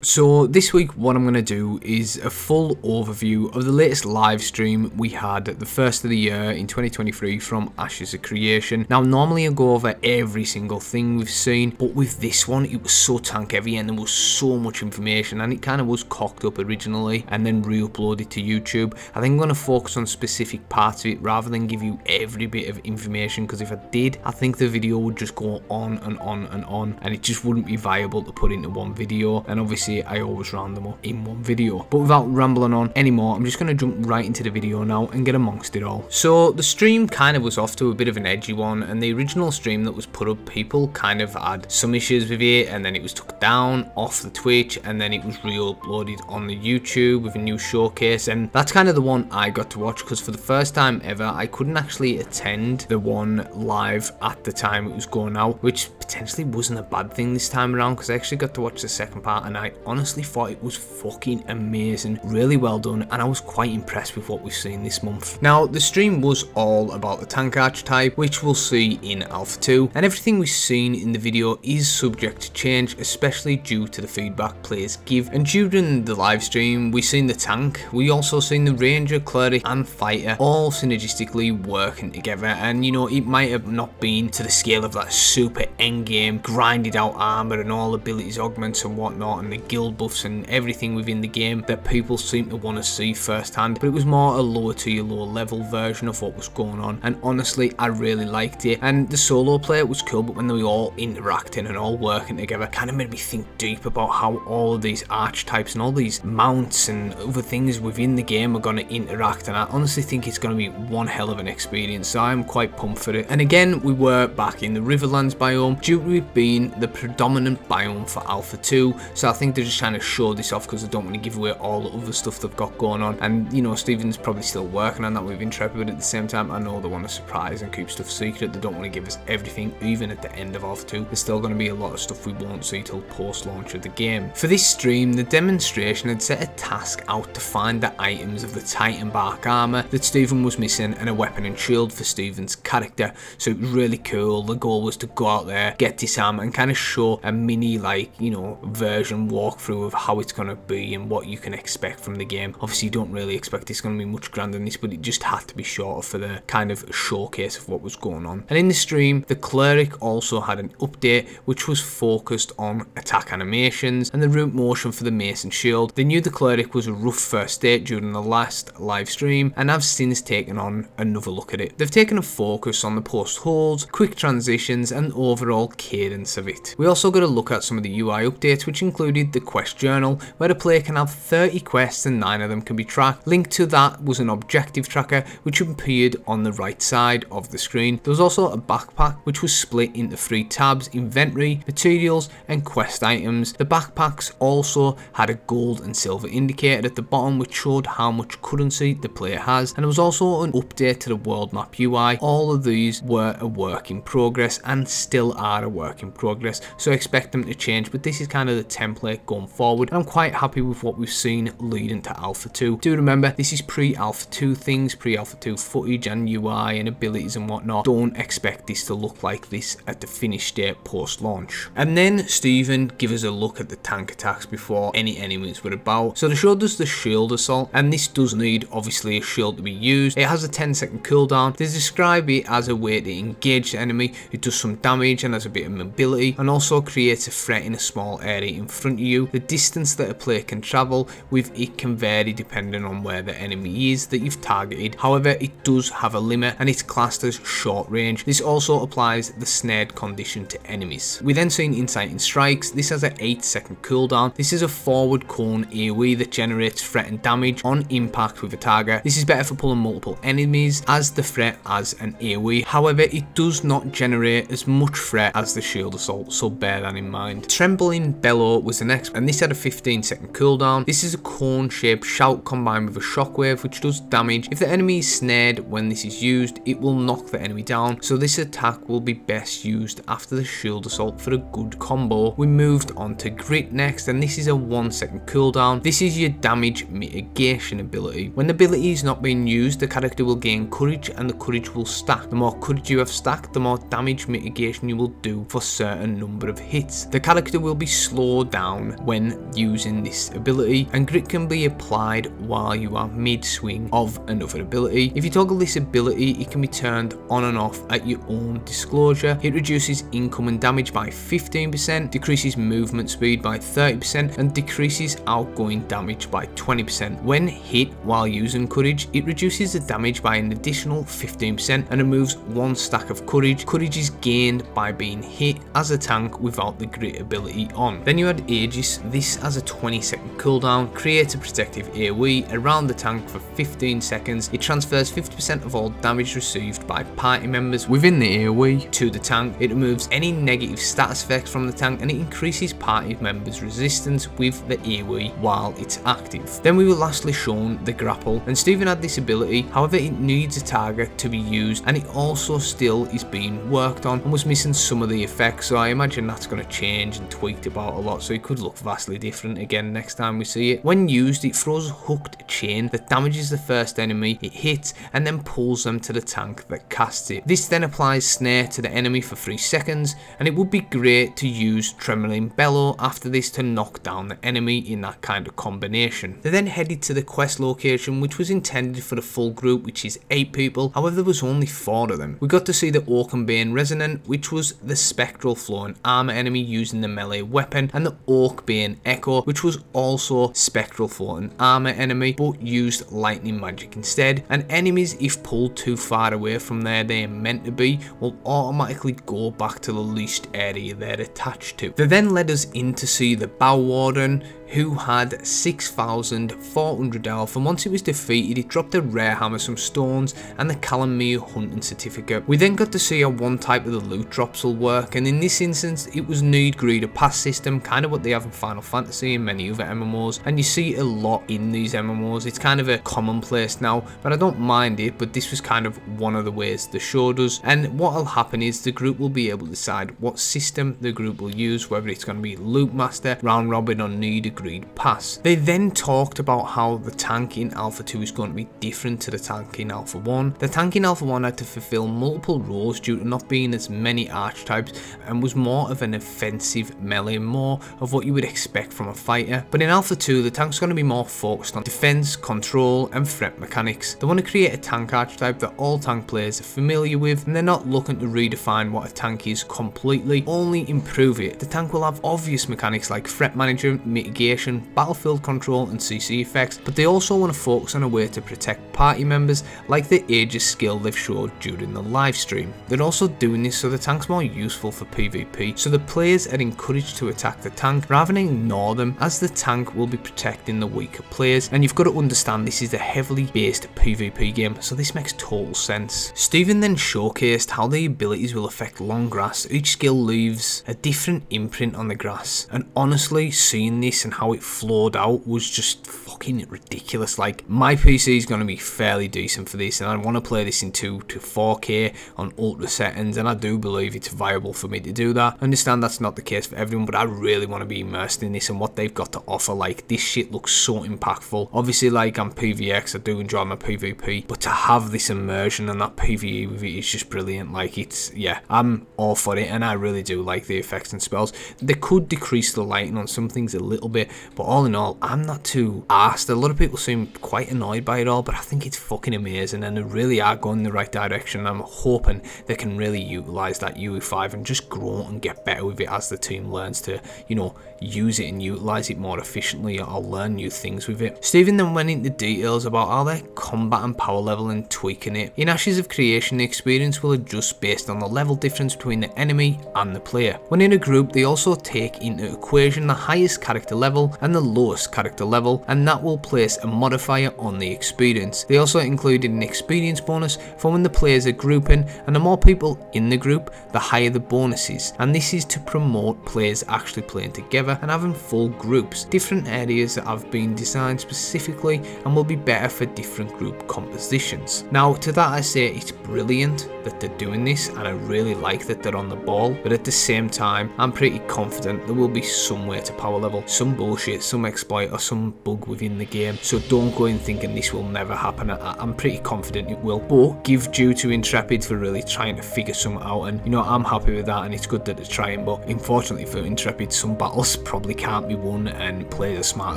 So this week what I'm going to do is a full overview of the latest live stream we had the first of the year in 2023 from Ashes of Creation. Now normally I go over every single thing we've seen but with this one it was so tank heavy and there was so much information and it kind of was cocked up originally and then re-uploaded to YouTube. I think I'm going to focus on specific parts of it rather than give you every bit of information because if I did I think the video would just go on and on and on and it just wouldn't be viable to put into one video and obviously I always round them up in one video. But without rambling on anymore, I'm just going to jump right into the video now and get amongst it all. So the stream kind of was off to a bit of an edgy one and the original stream that was put up, people kind of had some issues with it and then it was took down off the Twitch and then it was re-uploaded on the YouTube with a new showcase and that's kind of the one I got to watch because for the first time ever I couldn't actually attend the one live at the time it was going out which potentially wasn't a bad thing this time around because I actually got to watch the second part and I honestly thought it was fucking amazing. Really well done and I was quite impressed with what we've seen this month. Now the stream was all about the tank archetype which we'll see in Alpha 2 and everything we've seen in the video is subject to change especially due to the feedback players give and during the live stream we've seen the tank, we also seen the ranger, cleric and fighter all synergistically working together and you know it might have not been to the scale of that super endgame grinded out armor and all abilities augments and whatnot and the guild buffs and everything within the game that people seem to want to see firsthand but it was more a lower to your lower level version of what was going on and honestly I really liked it and the solo player was cool but when they were all interacting and all working together kind of made me think deep about how all of these archetypes and all these mounts and other things within the game are going to interact and I honestly think it's going to be one hell of an experience so I'm quite pumped for it. And again we were back in the Riverlands biome due to it being the predominant biome for Alpha 2 so I think they're just trying to show this off because I don't want to give away all the other stuff they've got going on. And you know, Steven's probably still working on that with Intrepid, but at the same time, I know they want to surprise and keep stuff secret. They don't want to give us everything, even at the end of Alpha 2. There's still going to be a lot of stuff we won't see till post-launch of the game. For this stream, the demonstration had set a task out to find the items of the Titan Bark armor that Steven was missing and a weapon and shield for Steven's character. So it was really cool. The goal was to go out there, get this armor and kind of show a mini like, you know, version walkthrough of how it's going to be and what you can expect from the game. Obviously, you don't really expect it's going to be much grander than this, but it just had to be shorter for the kind of showcase of what was going on. And in the stream, the Cleric also had an update which was focused on attack animations and the root motion for the Mace and Shield. They knew the Cleric was a rough first state during the last live stream and have since taken on another look at it. They've taken a focus on the post holds, quick transitions and overall cadence of it. We also got a look at some of the UI updates which included the quest journal, where the player can have 30 quests and 9 of them can be tracked. Linked to that was an objective tracker which appeared on the right side of the screen. There was also a backpack which was split into three tabs, inventory, materials and quest items. The backpacks also had a gold and silver indicator at the bottom which showed how much currency the player has and there was also an update to the world map UI. All of these were a work in progress and still are a work in progress so expect them to change but this is kind of the template going forward. I'm quite happy with what we've seen leading to Alpha 2. Do remember, this is pre-Alpha 2 things, pre-Alpha 2 footage and UI and abilities and whatnot. Don't expect this to look like this at the finished state post-launch. And then Steven give us a look at the tank attacks before any enemies were about. So they showed us the shield assault, and this does need obviously a shield to be used. It has a 10 second cooldown. They describe it as a way to engage the enemy. It does some damage and has a bit of mobility, and also creates a threat in a small area in front of you. The distance that a player can travel with it can vary depending on where the enemy is that you've targeted. However, it does have a limit and it's classed as short range. This also applies the snared condition to enemies. We then seen inciting strikes. This has an 8 second cooldown. This is a forward cone AoE that generates threat and damage on impact with a target. This is better for pulling multiple enemies as the threat as an AoE. However, it does not generate as much threat as the shield assault, so bear that in mind. Trembling Bellow was the next and this had a 15 second cooldown. This is a cone shaped shout combined with a shockwave which does damage. If the enemy is snared when this is used, it will knock the enemy down. So this attack will be best used after the shield assault for a good combo. We moved on to grit next and this is a 1 second cooldown. This is your damage mitigation ability. When the ability is not being used, the character will gain courage and the courage will stack. The more courage you have stacked, the more damage mitigation you will do for a certain number of hits. The character will be slowed down when using this ability and grit can be applied while you are mid swing of another ability. If you toggle this ability it can be turned on and off at your own disclosure. It reduces incoming damage by 15%, decreases movement speed by 30% and decreases outgoing damage by 20%. When hit while using courage it reduces the damage by an additional 15% and removes one stack of courage. Courage is gained by being hit as a tank without the grit ability on. Then you had Aegis, this has a 20 second cooldown, creates a protective AoE around the tank for 15 seconds. It transfers 50% of all damage received by party members within the AoE to the tank. It removes any negative status effects from the tank and it increases party members resistance with the AoE while it's active. Then we were lastly shown the grapple and Steven had this ability however it needs a target to be used and it also still is being worked on and was missing some of the effects so I imagine that's going to change and tweaked about a lot so it could look vastly different again next time we see it. When used it throws a hooked chain that damages the first enemy it hits and then pulls them to the tank that casts it. This then applies snare to the enemy for 3 seconds and it would be great to use Trembling Bellow after this to knock down the enemy in that kind of combination. They then headed to the quest location which was intended for the full group which is 8 people however there was only 4 of them. We got to see the Orc-Bane Resonant which was the spectral flowing armor enemy using the melee weapon and the Orc-Bane Echo which was also spectral floating armor enemy but used lightning magic instead and enemies if pulled too far away from where they are meant to be will automatically go back to the leash area they're attached to. They then led us in to see the Bow Warden who had 6,400 health and once it was defeated it dropped a rare hammer, some stones and the Calamir hunting certificate. We then got to see how one type of the loot drops will work and in this instance it was need greed a pass system kind of what they have in Final Fantasy and many other MMOs and you see a lot in these MMOs it's kind of a commonplace now but I don't mind it but this was kind of one of the ways the show does and what will happen is the group will be able to decide what system the group will use whether it's going to be loot master, round robin or need agreed pass. They then talked about how the tank in Alpha 2 is going to be different to the tank in Alpha 1. The tank in Alpha 1 had to fulfill multiple roles due to not being as many archetypes and was more of an offensive melee, more of what you would expect from a fighter. But in Alpha 2 the tank's going to be more focused on defense, control and threat mechanics. They want to create a tank archetype that all tank players are familiar with and they're not looking to redefine what a tank is completely, only improve it. The tank will have obvious mechanics like threat management, mitigation battlefield control and CC effects, but they also want to focus on a way to protect party members like the Aegis skill they've showed during the live stream. They're also doing this so the tank's more useful for PvP, so the players are encouraged to attack the tank rather than ignore them as the tank will be protecting the weaker players and you've got to understand this is a heavily based PvP game so this makes total sense. Steven then showcased how the abilities will affect long grass, each skill leaves a different imprint on the grass and honestly seeing this and how it flowed out was just fucking ridiculous. Like my PC is going to be fairly decent for this and I want to play this in 2 to 4K on ultra settings and I do believe it's viable for me to do that. I understand that's not the case for everyone but I really want to be immersed in this and what they've got to offer. Like this shit looks so impactful. Obviously like I'm PVX, I do enjoy my PvP but to have this immersion and that PvE with it is just brilliant. Like it's, yeah, I'm all for it and I really do like the effects and spells. They could decrease the lighting on some things a little bit but all in all, I'm not too asked. A lot of people seem quite annoyed by it all, but I think it's fucking amazing and they really are going in the right direction. I'm hoping they can really utilise that UE5 and just grow and get better with it as the team learns to, you know, use it and utilise it more efficiently or learn new things with it. Steven then went into details about how their combat and power level and tweaking it. In Ashes of Creation, the experience will adjust based on the level difference between the enemy and the player. When in a group, they also take into equation the highest character level and the lowest character level, and that will place a modifier on the experience. They also included an experience bonus for when the players are grouping, and the more people in the group, the higher the bonuses, and this is to promote players actually playing together and having full groups. Different areas that have been designed specifically and will be better for different group compositions. Now to that I say it's brilliant, that they're doing this and I really like that they're on the ball, but at the same time, I'm pretty confident there will be some way to power level, some bullshit, some exploit or some bug within the game. So don't go in thinking this will never happen. I, am pretty confident it will, but give due to Intrepid for really trying to figure something out and you know, I'm happy with that and it's good that they're trying, but unfortunately for Intrepid, some battles probably can't be won and players are smart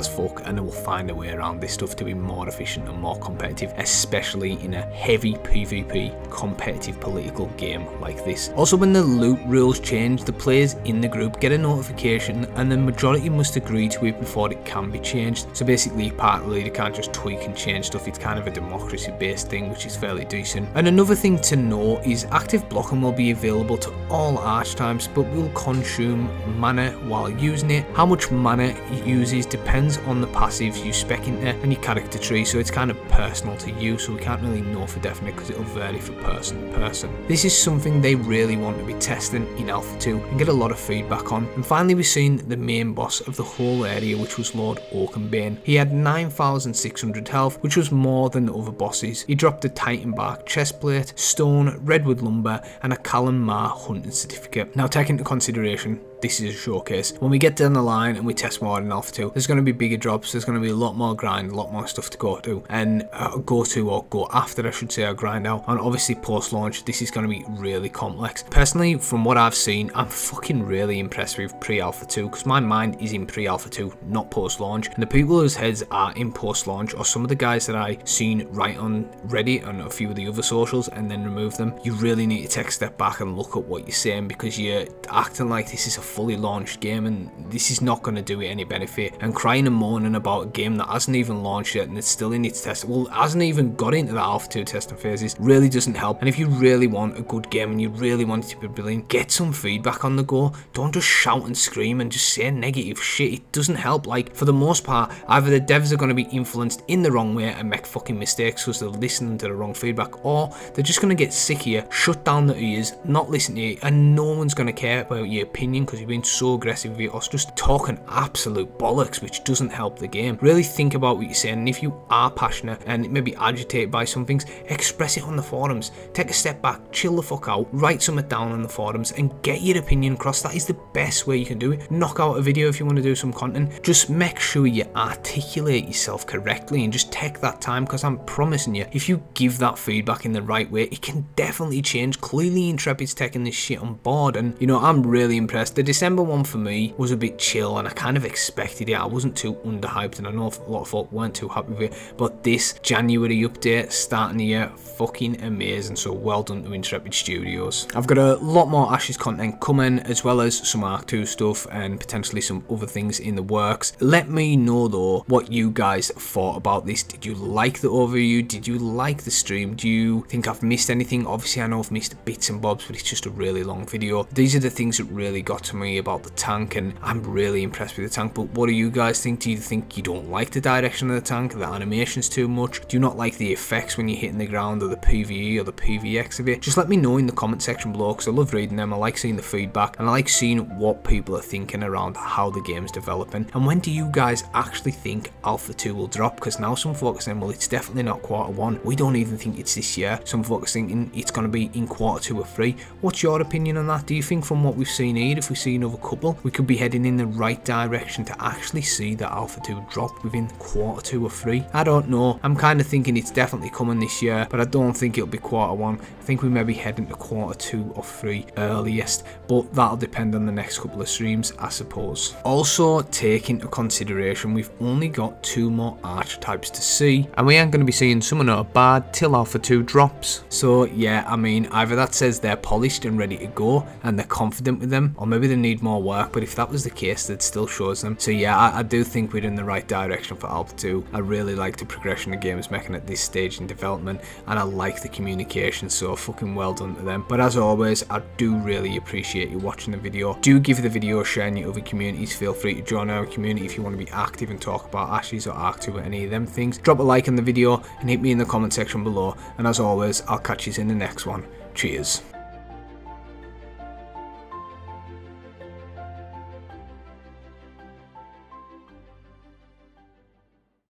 as fuck and they will find a way around this stuff to be more efficient and more competitive, especially in a heavy PvP competitive political game like this. Also when the loot rules change, the players in the group get a notification and the majority must agree to it before it can be changed. So basically part of leader can't just tweak and change stuff, it's kind of a democracy based thing which is fairly decent. And another thing to note is active blocking will be available to all arch archetypes but will consume mana while using it. How much mana it uses depends on the passives you spec into and your character tree so it's kind of personal to you so we can't really know for definite because it'll vary from person to person. This is something they really want to be testing in Alpha 2 and get a lot of feedback on. And finally we've seen the main boss of the whole area which was Lord Oakenbane. He had 9600 health which was more than the other bosses. He dropped a Titan Bark chestplate, stone, redwood lumber and a Callum Ma hunting certificate. Now take into consideration this is a showcase. When we get down the line and we test more in Alpha 2, there's going to be bigger drops, there's going to be a lot more grind, a lot more stuff to go to, and uh, go to or go after, I should say, or grind out. And obviously post-launch, this is going to be really complex. Personally, from what I've seen, I'm fucking really impressed with pre-Alpha 2, because my mind is in pre-Alpha 2, not post-launch. And the people whose heads are in post-launch, or some of the guys that I seen right on Reddit and a few of the other socials, and then remove them, you really need to take a step back and look at what you're saying, because you're acting like this is a fully launched game and this is not going to do it any benefit. And crying and moaning about a game that hasn't even launched yet and it's still in its test well hasn't even got into the alpha 2 testing phases really doesn't help. And if you really want a good game and you really want it to be brilliant get some feedback on the go. Don't just shout and scream and just say negative shit. It doesn't help. Like for the most part either the devs are going to be influenced in the wrong way and make fucking mistakes because they're listening to the wrong feedback or they're just going to get sick of you shut down their ears not listen to you and no one's going to care about your opinion because you've been so aggressive with us, just talking absolute bollocks, which doesn't help the game. Really think about what you're saying, and if you are passionate and maybe agitated by some things, express it on the forums. Take a step back, chill the fuck out, write something down on the forums, and get your opinion across. That is the best way you can do it. Knock out a video if you want to do some content. Just make sure you articulate yourself correctly and just take that time because I'm promising you, if you give that feedback in the right way, it can definitely change. Clearly, Intrepid's taking this shit on board, and you know, I'm really impressed. The December one for me was a bit chill and I kind of expected it. I wasn't too underhyped and I know a lot of folk weren't too happy with it. But this January update starting the year, fucking amazing. So well done to Intrepid Studios. I've got a lot more Ashes content coming as well as some Ark 2 stuff and potentially some other things in the works. Let me know though what you guys thought about this. Did you like the overview? Did you like the stream? Do you think I've missed anything? Obviously I know I've missed bits and bobs but it's just a really long video. These are the things that really got to me about the tank and I'm really impressed with the tank but what do you guys think? Do you think you don't like the direction of the tank? The animation's too much? Do you not like the effects when you're hitting the ground or the PvE or the PvX of it? Just let me know in the comment section below because I love reading them, I like seeing the feedback and I like seeing what people are thinking around how the game's developing and when do you guys actually think Alpha 2 will drop because now some folks are saying well it's definitely not quarter 1, we don't even think it's this year, some folks are thinking it's going to be in quarter 2 or 3. What's your opinion on that? Do you think from what we've seen here, if we see another couple, we could be heading in the right direction to actually see the Alpha 2 drop within quarter 2 or 3? I don't know. I'm kind of thinking it's definitely coming this year, but I don't think it'll be quarter 1. I think we may be heading to quarter 2 or 3 earliest, but that'll depend on the next couple of streams, I suppose. Also, take into consideration we've only got two more archetypes to see, and we aren't going to be seeing Summoner or Bard till Alpha 2 drops. So yeah, I mean, either that says they're polished and ready to go, and they're confident with them, or maybe need more work, but if that was the case, that still shows them. So yeah, I, I do think we're in the right direction for Alpha 2. I really like the progression the game is making at this stage in development, and I like the communication, so fucking well done to them. But as always, I do really appreciate you watching the video. Do give the video a share in your other communities. Feel free to join our community if you want to be active and talk about Ashes or Ark 2 or any of them things. Drop a like on the video and hit me in the comment section below. And as always, I'll catch you in the next one. Cheers.